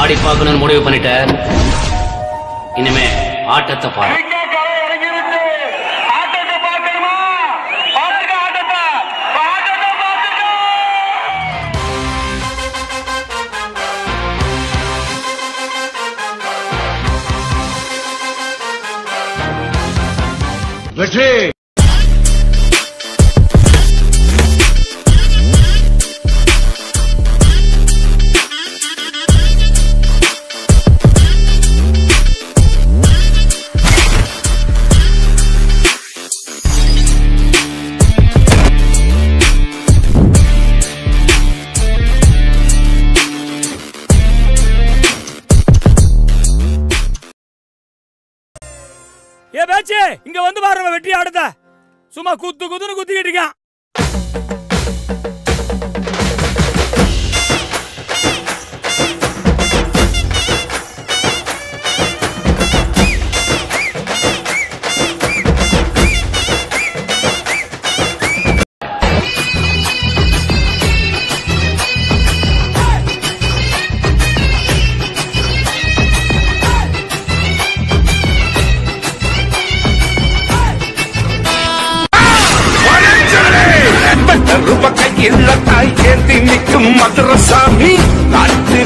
ஆடி பார்க்கணும்னு முடிவு பண்ணிட்ட. இனிமே ஆட்டத்தை பாரு. வெற்றி! ஏ பேச்சு இங்க வந்து பாருங்க வெற்றி ஆடுத. சும்மா குத்து குத்துன்னு குத்திக்கிட்டு இருக்கான். இல்லத்தாய் ஏந்தி நிற்கும் மதுரசாமி நாட்டு